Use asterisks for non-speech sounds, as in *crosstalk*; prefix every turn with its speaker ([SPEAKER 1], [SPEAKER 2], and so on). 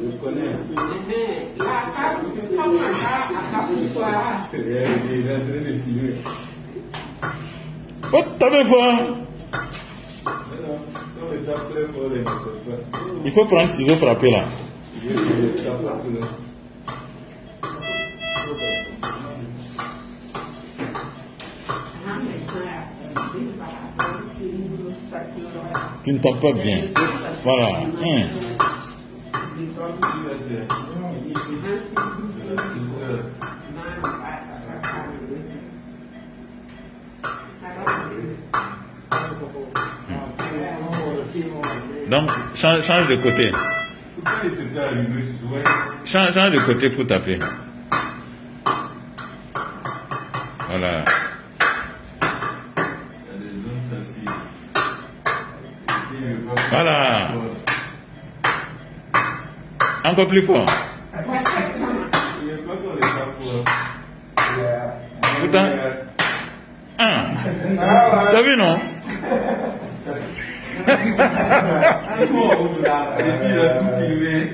[SPEAKER 1] Je connais. Il
[SPEAKER 2] faut prendre ciseaux frapper là. Tu ne tapes pas bien. Voilà. Hein. Donc, change, change de côté. Change, change de côté pour taper. Voilà.
[SPEAKER 1] Il y a des zones sensibles. Il veut pas-
[SPEAKER 2] Voilà. Encore plus
[SPEAKER 1] fort.
[SPEAKER 2] Pourtant, un. T'as vu, non? *laughs*
[SPEAKER 1] Et puis il a tout filmé.